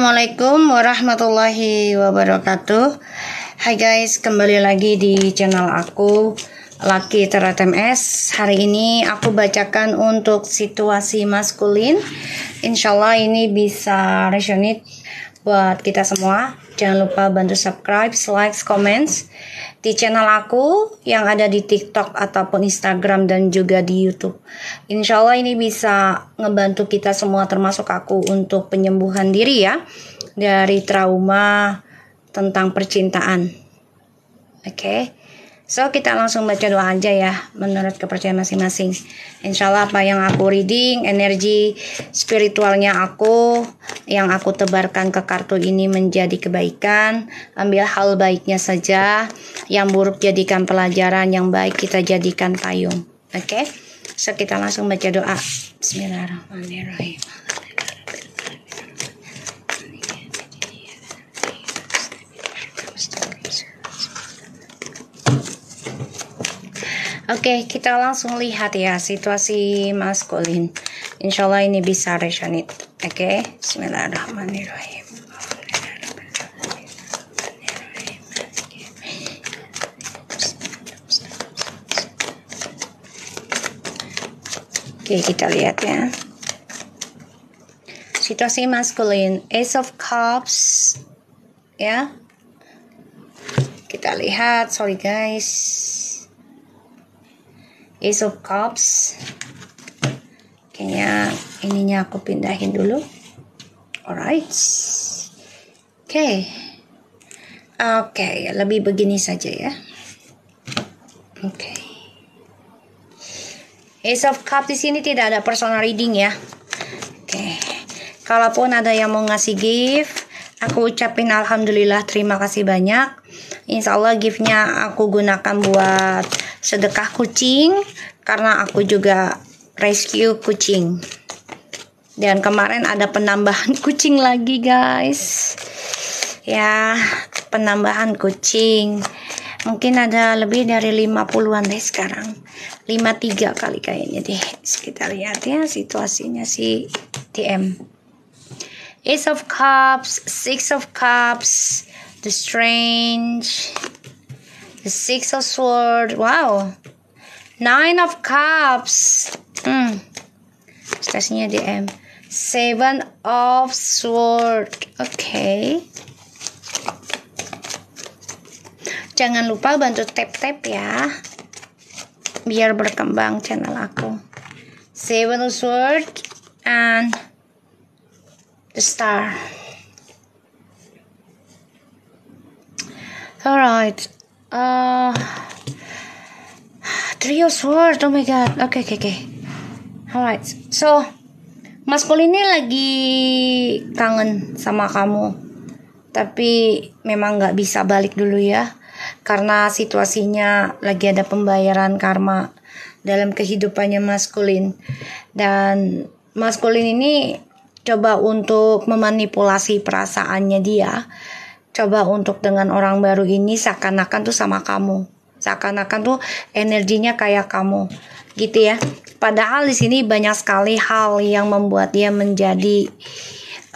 Assalamualaikum warahmatullahi wabarakatuh. Hai guys, kembali lagi di channel aku Laki Terat MS. Hari ini aku bacakan untuk situasi maskulin. Insyaallah ini bisa resonate buat kita semua. Jangan lupa bantu subscribe, like, comments di channel aku yang ada di TikTok ataupun Instagram dan juga di YouTube. Insya Allah ini bisa ngebantu kita semua termasuk aku untuk penyembuhan diri ya dari trauma tentang percintaan. Oke. Okay? So kita langsung baca doa aja ya menurut kepercayaan masing-masing. Insya Allah apa yang aku reading, energi spiritualnya aku yang aku tebarkan ke kartu ini menjadi kebaikan. Ambil hal baiknya saja, yang buruk jadikan pelajaran, yang baik kita jadikan payung. Oke, okay? so kita langsung baca doa. Bismillahirrahmanirrahim. Oke, kita langsung lihat ya situasi maskulin. Insya Allah ini bisa resonate. Oke? Bismillahirrahmanirrahim. Oke, kita lihat ya. Situasi maskulin, Ace of Cups, ya. Kita lihat, sorry guys. Ace of Cups kayaknya ininya aku pindahin dulu alright oke okay. oke okay, lebih begini saja ya oke okay. Ace of Cups di sini tidak ada personal reading ya oke okay. kalaupun ada yang mau ngasih gift aku ucapin alhamdulillah terima kasih banyak Insya Allah giftnya aku gunakan buat sedekah kucing karena aku juga rescue kucing. Dan kemarin ada penambahan kucing lagi guys. Ya, penambahan kucing. Mungkin ada lebih dari 50-an deh sekarang. 53 kali kayaknya deh. Kita lihat ya situasinya si TM. Ace of Cups, Six of Cups, The Strange, Six of Swords. Wow. Nine of Cups. Hmm. Stasnya DM. Seven of Swords. Oke. Okay. Jangan lupa bantu tap-tap ya. Biar berkembang channel aku. Seven of Swords and the star. Alright. Uh, trio sword. Oh my god. Oke, okay, oke, okay, oke. Okay. Alright. So, Mas Pol ini lagi kangen sama kamu. Tapi memang nggak bisa balik dulu ya. Karena situasinya lagi ada pembayaran karma dalam kehidupannya maskulin. Dan maskulin ini coba untuk memanipulasi perasaannya dia coba untuk dengan orang baru ini seakan-akan tuh sama kamu. Seakan-akan tuh energinya kayak kamu. Gitu ya. Padahal di sini banyak sekali hal yang membuat dia menjadi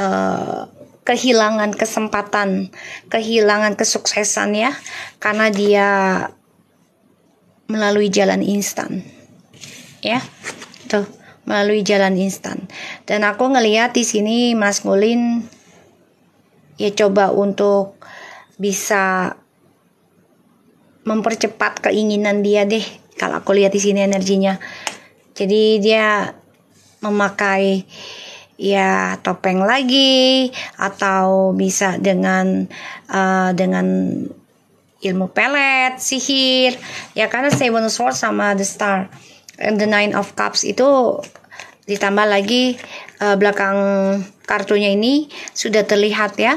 uh, kehilangan kesempatan kehilangan kesuksesan ya. Karena dia melalui jalan instan. Ya. Tuh melalui jalan instan. Dan aku ngelihat di sini Mas Ngulin ya coba untuk bisa mempercepat keinginan dia deh. Kalau aku lihat di sini energinya. Jadi dia memakai ya topeng lagi atau bisa dengan uh, dengan ilmu pelet sihir. Ya karena Seven Swords sama The Star and The Nine of Cups itu ditambah lagi uh, belakang kartunya ini sudah terlihat ya.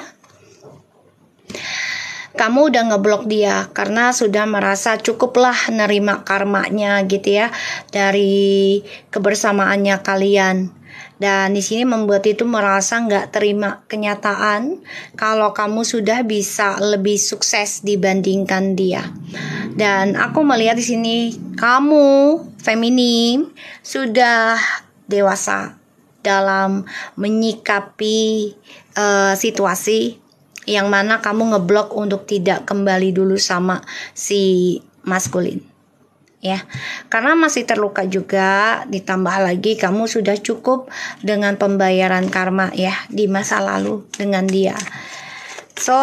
Kamu udah ngeblok dia karena sudah merasa cukuplah nerima karmanya gitu ya dari kebersamaannya kalian. Dan di sini membuat itu merasa nggak terima kenyataan kalau kamu sudah bisa lebih sukses dibandingkan dia. Dan aku melihat di sini kamu feminim sudah dewasa dalam menyikapi uh, situasi yang mana kamu ngeblok untuk tidak kembali dulu sama si maskulin. Ya karena masih terluka juga ditambah lagi kamu sudah cukup dengan pembayaran karma ya di masa lalu dengan dia. So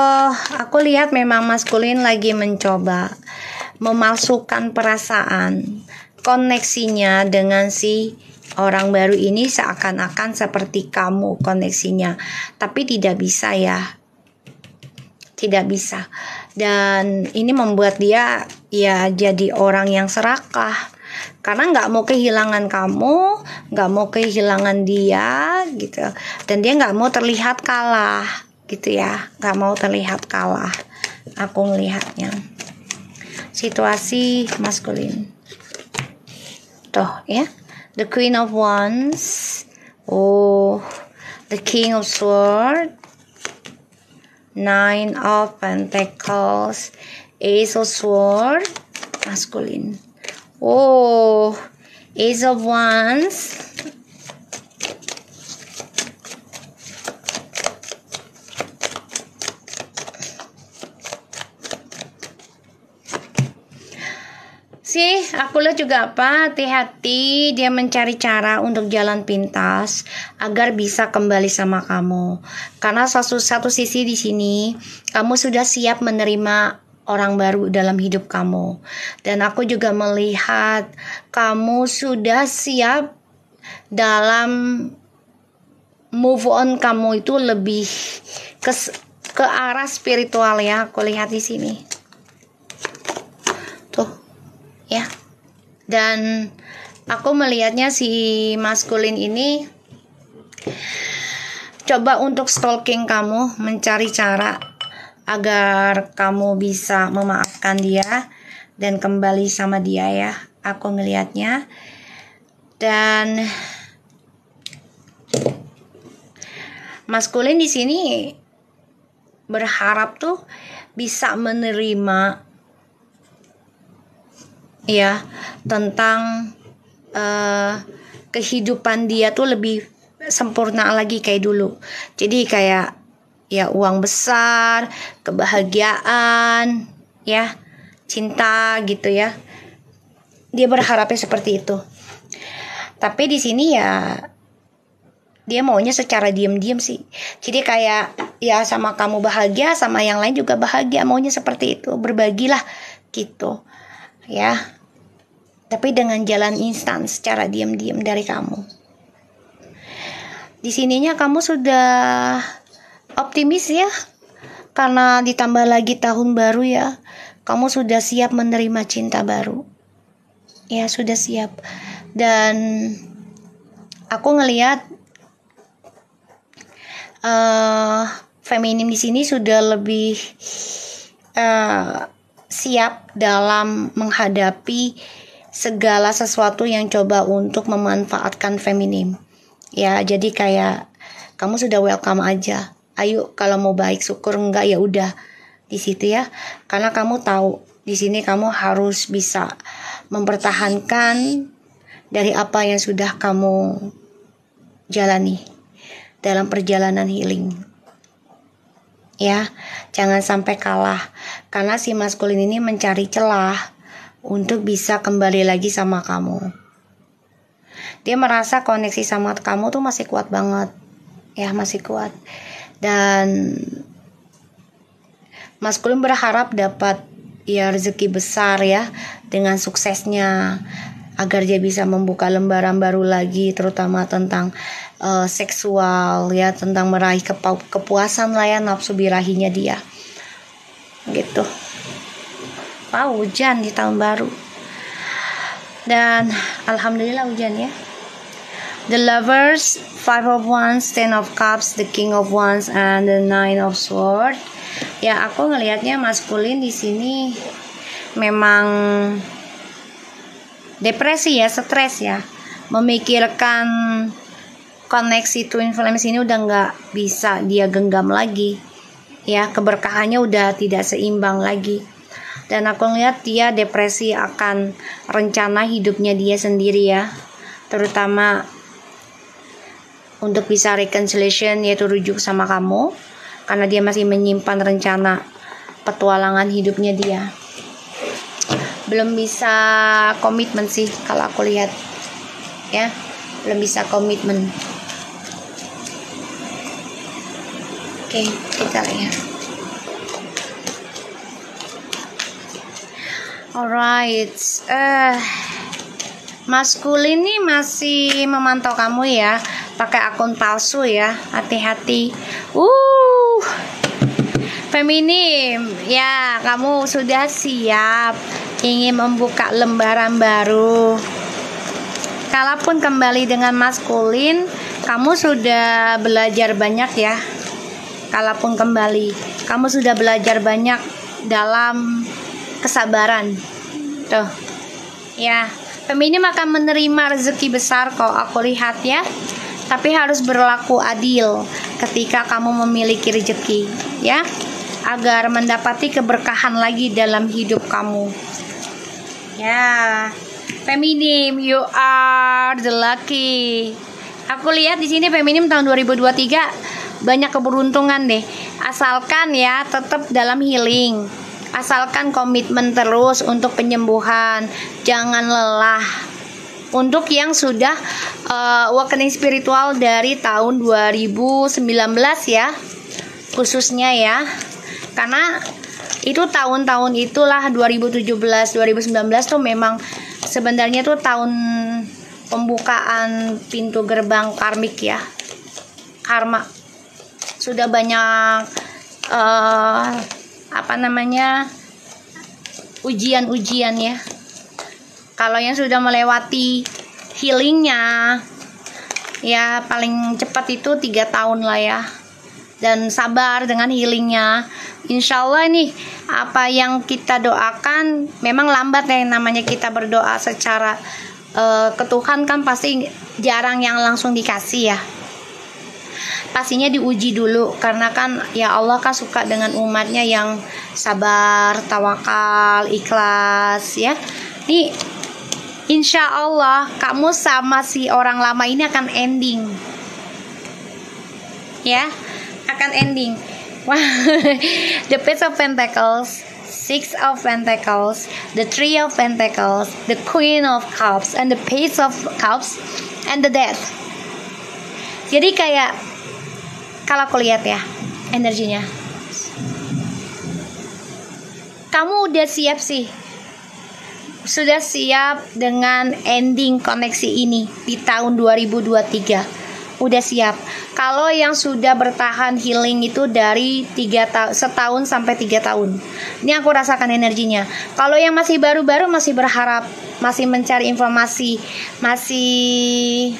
aku lihat memang maskulin lagi mencoba memalsukan perasaan koneksinya dengan si orang baru ini seakan-akan seperti kamu koneksinya. Tapi tidak bisa ya. Tidak bisa. Dan ini membuat dia ya jadi orang yang serakah. Karena nggak mau kehilangan kamu nggak mau kehilangan dia gitu. Dan dia nggak mau terlihat kalah gitu ya. Nggak mau terlihat kalah aku melihatnya situasi maskulin. Tuh ya the queen of wands. Oh the king of Swords, Nine of Pentacles, Ace of Swords, masculine. Oh, Ace of Wands, lihat juga apa? Hati-hati dia mencari cara untuk jalan pintas agar bisa kembali sama kamu. Karena satu satu sisi di sini kamu sudah siap menerima orang baru dalam hidup kamu. Dan aku juga melihat kamu sudah siap dalam move on kamu itu lebih ke ke arah spiritual ya. Aku lihat di sini. Tuh ya dan aku melihatnya si maskulin ini coba untuk stalking kamu mencari cara agar kamu bisa memaafkan dia dan kembali sama dia ya aku ngelihatnya. Dan maskulin di sini berharap tuh bisa menerima ya tentang uh, kehidupan dia tuh lebih sempurna lagi kayak dulu. Jadi kayak ya uang besar, kebahagiaan, ya, cinta gitu ya. Dia berharapnya seperti itu. Tapi di sini ya dia maunya secara diam-diam sih. Jadi kayak ya sama kamu bahagia, sama yang lain juga bahagia, maunya seperti itu. Berbagilah gitu ya. Tapi dengan jalan instan secara diam-diam dari kamu. Di sininya kamu sudah optimis ya. Karena ditambah lagi tahun baru ya. Kamu sudah siap menerima cinta baru. Ya sudah siap. Dan aku ngelihat uh, feminim di sini sudah lebih uh, siap dalam menghadapi segala sesuatu yang coba untuk memanfaatkan feminim. Ya, jadi kayak kamu sudah welcome aja. Ayo kalau mau baik syukur enggak ya udah di situ ya. Karena kamu tahu di sini kamu harus bisa mempertahankan dari apa yang sudah kamu jalani dalam perjalanan healing ya jangan sampai kalah. Karena si maskulin ini mencari celah untuk bisa kembali lagi sama kamu. Dia merasa koneksi sama kamu tuh masih kuat banget. Ya masih kuat. Dan maskulin berharap dapat ya rezeki besar ya dengan suksesnya agar dia bisa membuka lembaran baru lagi terutama tentang uh, seksual ya tentang meraih kepu kepuasan lah ya nafsu birahinya dia. Gitu. Wow hujan di tahun baru. Dan alhamdulillah hujan ya. The lovers five of wands ten of cups the king of wands and the nine of sword. Ya aku ngelihatnya maskulin di sini memang depresi ya stres ya. Memikirkan koneksi twin flames ini udah nggak bisa dia genggam lagi. Ya keberkahannya udah tidak seimbang lagi. Dan aku ngeliat dia depresi akan rencana hidupnya dia sendiri ya. Terutama untuk bisa reconciliation yaitu rujuk sama kamu. Karena dia masih menyimpan rencana petualangan hidupnya dia belum bisa komitmen sih kalau aku lihat. Ya belum bisa komitmen. Oke kita lihat. Alright eh uh, maskulin ini masih memantau kamu ya pakai akun palsu ya hati-hati. Uh feminim. Ya kamu sudah siap ingin membuka lembaran baru kalaupun kembali dengan maskulin kamu sudah belajar banyak ya kalaupun kembali kamu sudah belajar banyak dalam kesabaran tuh ya Feminim akan menerima rezeki besar kok aku lihat ya. Tapi harus berlaku adil ketika kamu memiliki rezeki ya. Agar mendapati keberkahan lagi dalam hidup kamu. Ya. Feminim, you are the lucky. Aku lihat di sini feminim tahun 2023 banyak keberuntungan deh. Asalkan ya tetap dalam healing Asalkan komitmen terus untuk penyembuhan, jangan lelah. Untuk yang sudah uh, awakening spiritual dari tahun 2019 ya, khususnya ya. Karena itu tahun-tahun itulah 2017, 2019 tuh memang sebenarnya tuh tahun pembukaan pintu gerbang karmik ya. Karma. Sudah banyak uh, apa namanya ujian-ujian ya kalau yang sudah melewati healingnya ya paling cepat itu tiga tahun lah ya dan sabar dengan healingnya. Insya Allah nih apa yang kita doakan memang lambat ya namanya kita berdoa secara uh, ke kan pasti jarang yang langsung dikasih ya. Pastinya diuji dulu karena kan ya Allah kan suka dengan umatnya yang sabar, tawakal, ikhlas ya. Nih insya Allah kamu sama si orang lama ini akan ending. Ya akan ending. Wah the page of pentacles six of pentacles the three of pentacles the queen of cups and the page of cups and the death. Jadi kayak kalau aku lihat ya energinya. Kamu udah siap sih? Sudah siap dengan ending koneksi ini di tahun 2023 udah siap. Kalau yang sudah bertahan healing itu dari tiga tahun setahun sampai tiga tahun. Ini aku rasakan energinya. Kalau yang masih baru-baru masih berharap masih mencari informasi masih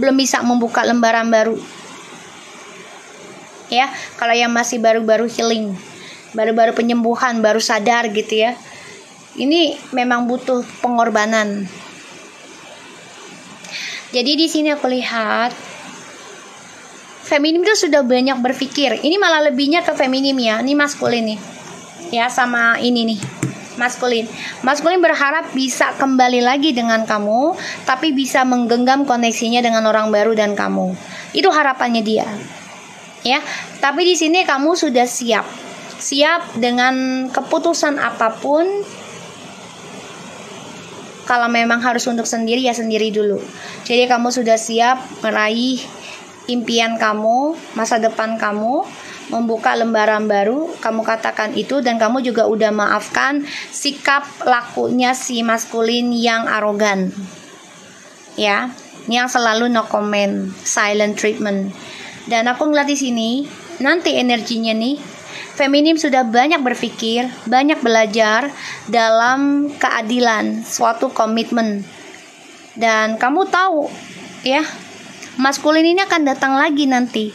belum bisa membuka lembaran baru. Ya kalau yang masih baru-baru healing baru-baru penyembuhan baru sadar gitu ya. Ini memang butuh pengorbanan jadi di sini aku lihat feminim itu sudah banyak berpikir ini malah lebihnya ke feminim ya ini maskulin nih ya sama ini nih maskulin maskulin berharap bisa kembali lagi dengan kamu tapi bisa menggenggam koneksinya dengan orang baru dan kamu itu harapannya dia ya. Tapi di sini kamu sudah siap. Siap dengan keputusan apa pun. Kalau memang harus untuk sendiri ya sendiri dulu. Jadi kamu sudah siap meraih impian kamu, masa depan kamu, membuka lembaran baru, kamu katakan itu dan kamu juga udah maafkan sikap lakunya si maskulin yang arogan. Ya, yang selalu no comment, silent treatment. Dan aku ngeliat di sini, nanti energinya nih, feminim sudah banyak berpikir, banyak belajar dalam keadilan, suatu komitmen. Dan kamu tahu, ya, maskulin ini akan datang lagi nanti.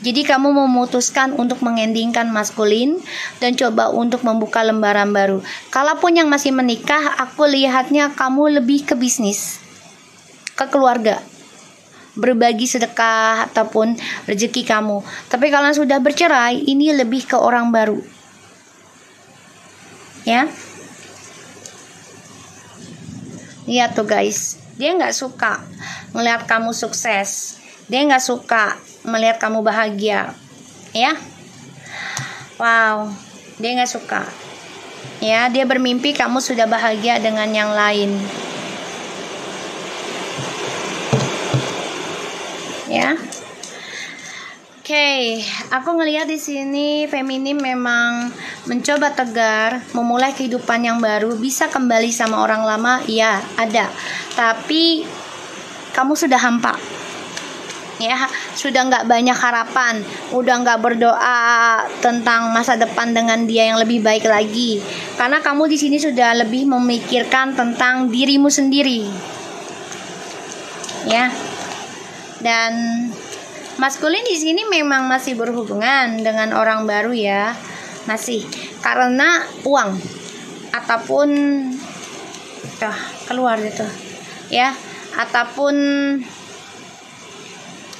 Jadi kamu memutuskan untuk mengendingkan maskulin dan coba untuk membuka lembaran baru. Kalaupun yang masih menikah, aku lihatnya kamu lebih ke bisnis, ke keluarga berbagi sedekah ataupun rezeki kamu. Tapi kalau sudah bercerai, ini lebih ke orang baru. Ya. Lihat tuh guys, dia nggak suka melihat kamu sukses. dia nggak suka melihat kamu bahagia ya wow dia nggak suka ya dia bermimpi kamu sudah bahagia dengan yang lain ya Oke, okay, aku ngelihat di sini feminim memang mencoba tegar, memulai kehidupan yang baru, bisa kembali sama orang lama, iya ada. Tapi kamu sudah hampa, ya sudah nggak banyak harapan, udah nggak berdoa tentang masa depan dengan dia yang lebih baik lagi, karena kamu di sini sudah lebih memikirkan tentang dirimu sendiri, ya. Dan maskulin di sini memang masih berhubungan dengan orang baru ya. Masih. Karena uang. Ataupun tuh keluar gitu. Ya. Ataupun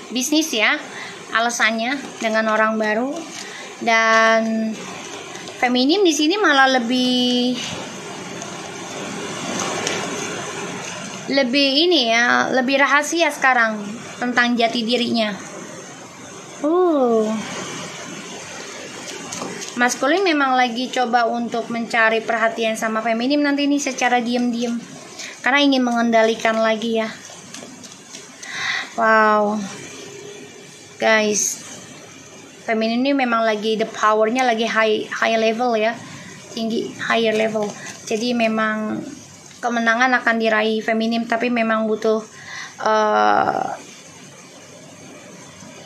bisnis ya. Alasannya dengan orang baru. Dan feminim di sini malah lebih lebih ini ya lebih rahasia sekarang tentang jati dirinya Uh. Maskulin memang lagi coba untuk mencari perhatian sama feminim nanti ini secara diam-diam. Karena ingin mengendalikan lagi ya. Wow. Guys. Feminim ini memang lagi the powernya lagi high high level ya. Tinggi higher level. Jadi memang kemenangan akan diraih feminim tapi memang butuh uh,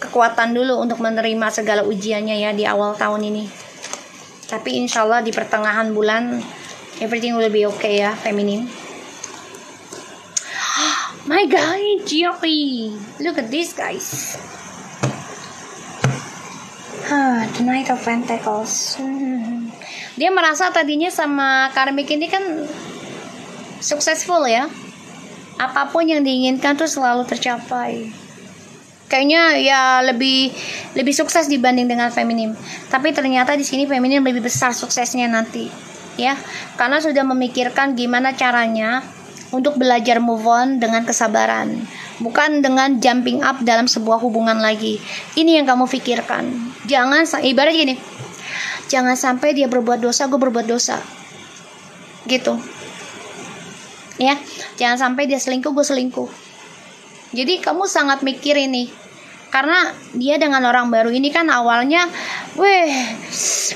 kekuatan dulu untuk menerima segala ujiannya ya di awal tahun ini. Tapi insya Allah di pertengahan bulan everything will be okay ya, feminin. My guy, Jerry. Look at this guys. Ah, the Knight of Pentacles. Dia merasa tadinya sama karmik ini kan successful ya. Apa pun yang diinginkan tuh selalu tercapai kayaknya ya lebih lebih sukses dibanding dengan feminim. Tapi ternyata di sini feminim lebih besar suksesnya nanti, ya. Karena sudah memikirkan gimana caranya untuk belajar move on dengan kesabaran, bukan dengan jumping up dalam sebuah hubungan lagi. Ini yang kamu pikirkan. Jangan ibarat gini. Jangan sampai dia berbuat dosa, gue berbuat dosa. Gitu. Ya, jangan sampai dia selingkuh, gue selingkuh jadi kamu sangat mikir ini. Karena dia dengan orang baru ini kan awalnya weh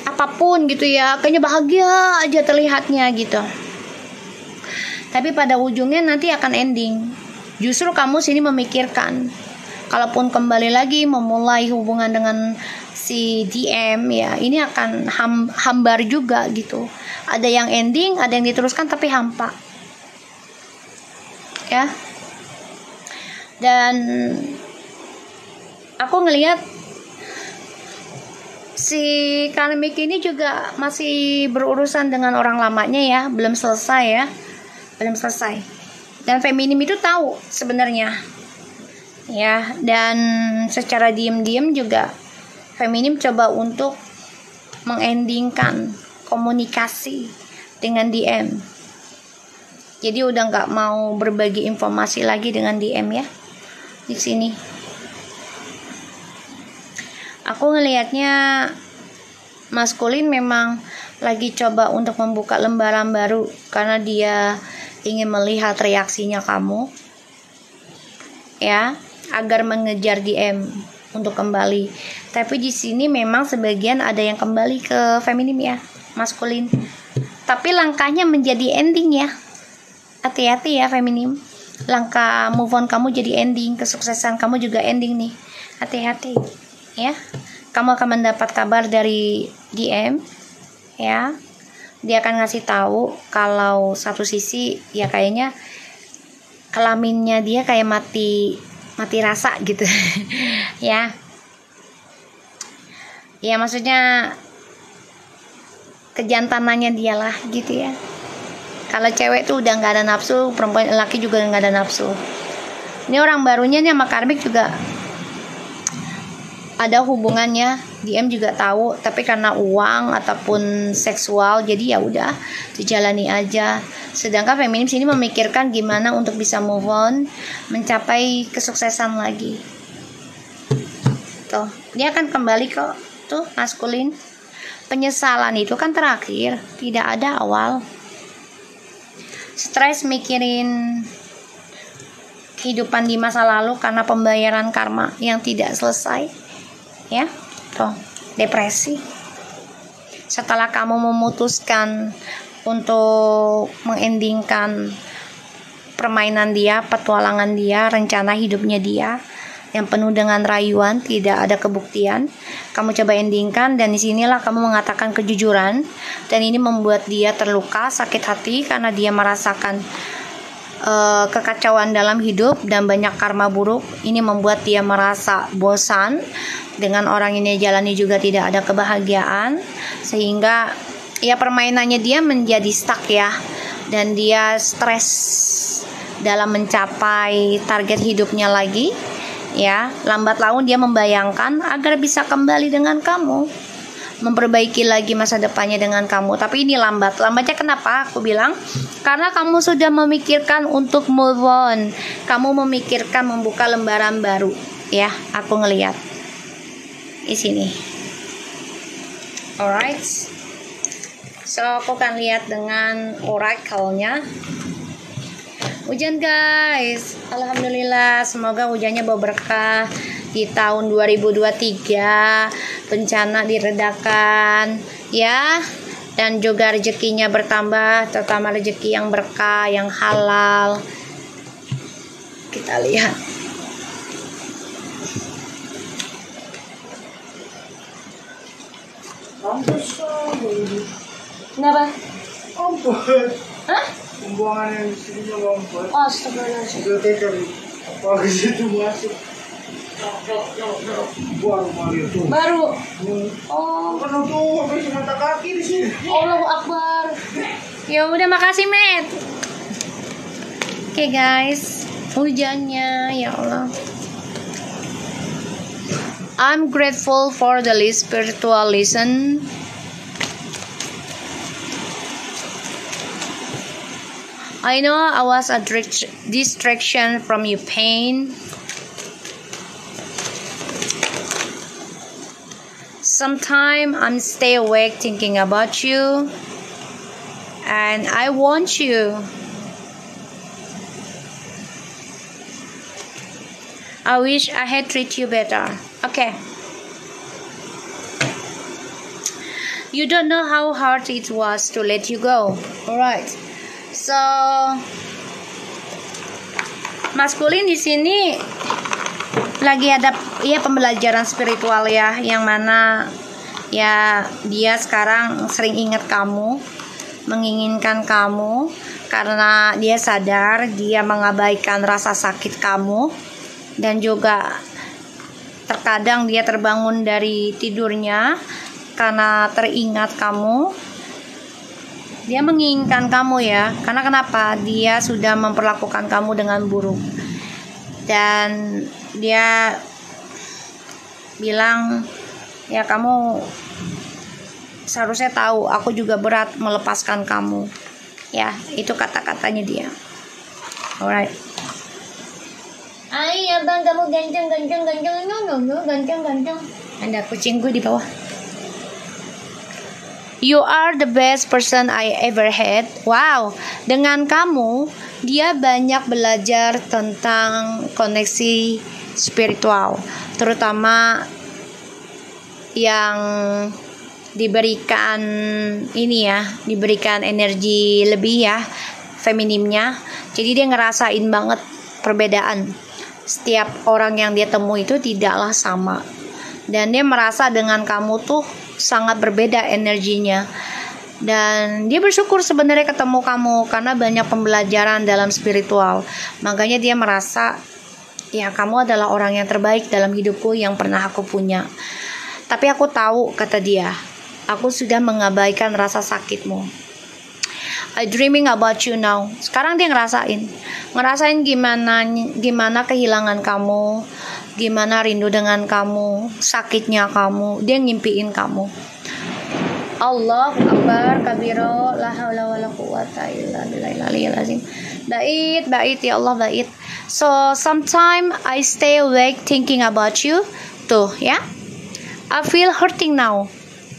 apa pun gitu ya kayaknya bahagia aja terlihatnya gitu. Tapi pada ujungnya nanti akan ending. Justru kamu sini memikirkan kalaupun kembali lagi memulai hubungan dengan si DM ya ini akan ham, hambar juga gitu. Ada yang ending ada yang diteruskan tapi hampa. Ya dan aku ngelihat si Kanemik ini juga masih berurusan dengan orang lamanya ya belum selesai ya belum selesai. Dan feminim itu tahu sebenarnya. Ya dan secara diem-diem juga feminim coba untuk mengendingkan komunikasi dengan DM jadi udah nggak mau berbagi informasi lagi dengan DM ya di sini. Aku ngelihatnya maskulin memang lagi coba untuk membuka lembaran baru karena dia ingin melihat reaksinya kamu. Ya, agar mengejar DM untuk kembali. Tapi di sini memang sebagian ada yang kembali ke feminim ya, maskulin. Tapi langkahnya menjadi ending ya. Hati-hati ya feminim langkah move on kamu jadi ending kesuksesan kamu juga ending nih. Hati-hati ya. Kamu akan mendapat kabar dari DM ya. Dia akan ngasih tahu kalau satu sisi ya kayaknya kelaminnya dia kayak mati mati rasa gitu ya. Ya maksudnya kejantanannya dialah gitu ya kalau cewek tuh udah nggak ada nafsu perempuan laki juga nggak ada nafsu. Ini orang barunya nih sama karmik juga ada hubungannya. DM juga tahu tapi karena uang ataupun seksual jadi ya udah dijalani aja. Sedangkan feminim sini memikirkan gimana untuk bisa move on mencapai kesuksesan lagi. Tuh dia akan kembali kok tuh maskulin. Penyesalan itu kan terakhir tidak ada awal stres mikirin kehidupan di masa lalu karena pembayaran karma yang tidak selesai ya tuh depresi setelah kamu memutuskan untuk mengendingkan permainan dia, petualangan dia, rencana hidupnya dia, yang penuh dengan rayuan, tidak ada kebuktian. Kamu coba endingkan dan di sinilah kamu mengatakan kejujuran. Dan ini membuat dia terluka, sakit hati karena dia merasakan uh, kekacauan dalam hidup dan banyak karma buruk. Ini membuat dia merasa bosan. Dengan orang ini jalani juga tidak ada kebahagiaan. Sehingga ya permainannya dia menjadi stuck ya. Dan dia stres dalam mencapai target hidupnya lagi ya. Lambat laun dia membayangkan agar bisa kembali dengan kamu. Memperbaiki lagi masa depannya dengan kamu. Tapi ini lambat. Lambatnya kenapa? Aku bilang karena kamu sudah memikirkan untuk move on. Kamu memikirkan membuka lembaran baru. Ya aku ngelihat di sini. Alright. So aku akan lihat dengan oracle-nya Hujan guys, Alhamdulillah semoga hujannya bawa berkah di tahun 2023 bencana diredakan ya. Dan juga rezekinya bertambah terutama rezeki yang berkah yang halal. Kita lihat. Kenapa? Hah? Pembuangan yang sininya mampet. Astagfirullahaladzim. Udah tekan apa ke situ masuk. Buang kali itu. Baru. Oh, tuh habis mata kaki di sini. Allahu Akbar. Ya udah makasih, Met. Oke, guys. Hujannya, ya Allah. I'm grateful for the spiritual lesson. I know I was a distraction from your pain. Sometimes I'm stay awake thinking about you, and I want you. I wish I had treated you better. Okay. You don't know how hard it was to let you go. Alright. So maskulin di sini lagi ada ya pembelajaran spiritual ya yang mana ya dia sekarang sering ingat kamu menginginkan kamu karena dia sadar dia mengabaikan rasa sakit kamu dan juga terkadang dia terbangun dari tidurnya karena teringat kamu dia menginginkan kamu ya karena kenapa? Dia sudah memperlakukan kamu dengan buruk. Dan dia bilang ya kamu seharusnya tahu aku juga berat melepaskan kamu. Ya itu kata-katanya dia. Alright. Ay, abang kamu gancang, gancang, gancang, no, no, no, gancang, gancang. Ada kucing gue di bawah. You are the best person I ever had. Wow, dengan kamu dia banyak belajar tentang koneksi spiritual, terutama yang diberikan ini ya, diberikan energi lebih ya, feminimnya. Jadi dia ngerasain banget perbedaan. Setiap orang yang dia temui itu tidaklah sama. Dan dia merasa dengan kamu tuh sangat berbeda energinya. Dan dia bersyukur sebenarnya ketemu kamu karena banyak pembelajaran dalam spiritual. Makanya dia merasa ya kamu adalah orang yang terbaik dalam hidupku yang pernah aku punya. Tapi aku tahu kata dia, aku sudah mengabaikan rasa sakitmu. I dreaming about you now. Sekarang dia ngerasain, ngerasain gimana gimana kehilangan kamu, gimana rindu dengan kamu, sakitnya kamu. Dia ngimpiin kamu. Allah akbar kabiro la haula wala quwata illa billahil azim. Bait, bait ya Allah bait. So sometime I stay awake thinking about you tuh ya I feel hurting now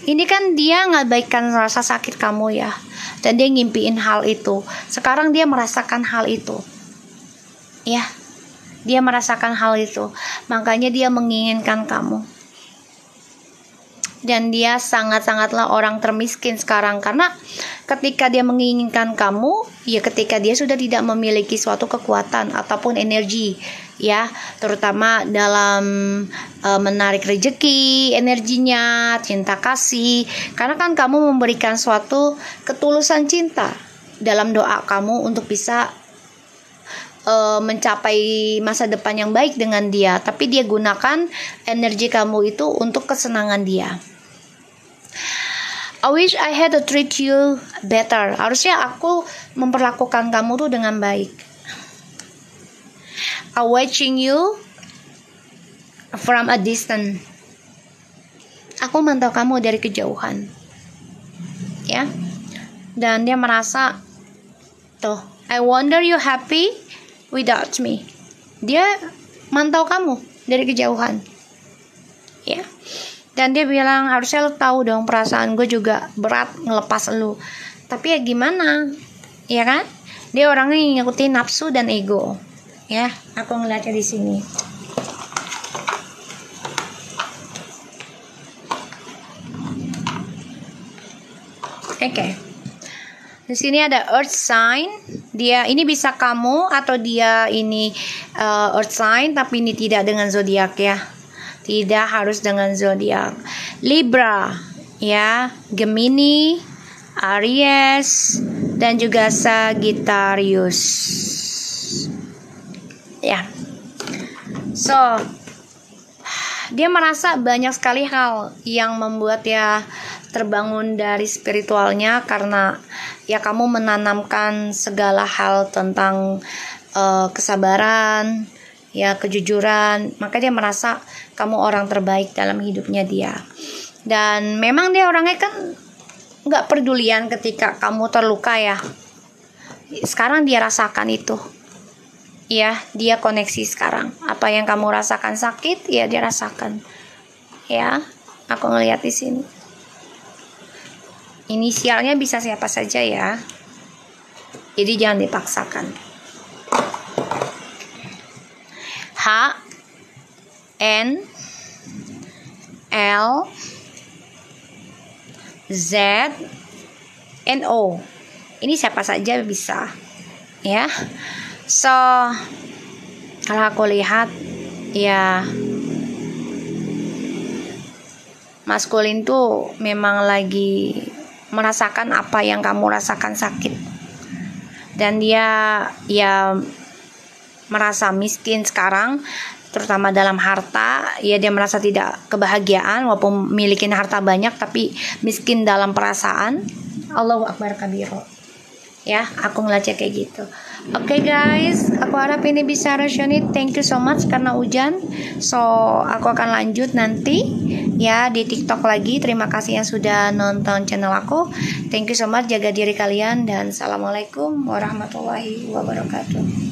ini kan dia ngabaikan rasa sakit kamu ya dan dia ngimpiin hal itu sekarang dia merasakan hal itu ya dia merasakan hal itu. Makanya dia menginginkan kamu. Dan dia sangat-sangatlah orang termiskin sekarang. Karena ketika dia menginginkan kamu ya ketika dia sudah tidak memiliki suatu kekuatan ataupun energi ya terutama dalam e, menarik rejeki energinya cinta kasih. Karena kan kamu memberikan suatu ketulusan cinta dalam doa kamu untuk bisa e, mencapai masa depan yang baik dengan dia tapi dia gunakan energi kamu itu untuk kesenangan dia I wish I had to treat you better. Harusnya aku memperlakukan kamu tuh dengan baik. I watching you from a distance. Aku mantau kamu dari kejauhan. Ya. Dan dia merasa tuh, I wonder you happy without me. Dia mantau kamu dari kejauhan. Ya dan dia bilang harusnya lo tahu dong perasaan gue juga berat ngelepas lo tapi ya gimana ya kan dia orangnya ngikutin nafsu dan ego ya aku ngeliatnya di sini oke okay. Di sini ada earth sign dia ini bisa kamu atau dia ini uh, earth sign tapi ini tidak dengan zodiak ya tidak harus dengan zodiak. Libra, ya, Gemini, Aries, dan juga Sagittarius. Ya. So, dia merasa banyak sekali hal yang membuat ya terbangun dari spiritualnya karena ya kamu menanamkan segala hal tentang uh, kesabaran, ya kejujuran. Maka dia merasa kamu orang terbaik dalam hidupnya dia. Dan memang dia orangnya kan nggak pedulian ketika kamu terluka ya. Sekarang dia rasakan itu. Ya dia koneksi sekarang. Apa yang kamu rasakan sakit ya dia rasakan. Ya aku ngeliat di sini inisialnya bisa siapa saja ya. Jadi jangan dipaksakan. H N L Z N O. Ini siapa saja bisa ya. So kalau aku lihat ya maskulin tuh memang lagi merasakan apa yang kamu rasakan sakit. Dan dia ya merasa miskin sekarang terutama dalam harta. Ya dia merasa tidak kebahagiaan walaupun memiliki harta banyak tapi miskin dalam perasaan. Allahu Akbar kabiro. Ya aku ngeliatnya kayak gitu oke okay, guys. Aku harap ini bisa resonate. Thank you so much karena hujan. So aku akan lanjut nanti ya di tiktok lagi. Terima kasih yang sudah nonton channel aku. Thank you so much. Jaga diri kalian dan assalamualaikum warahmatullahi wabarakatuh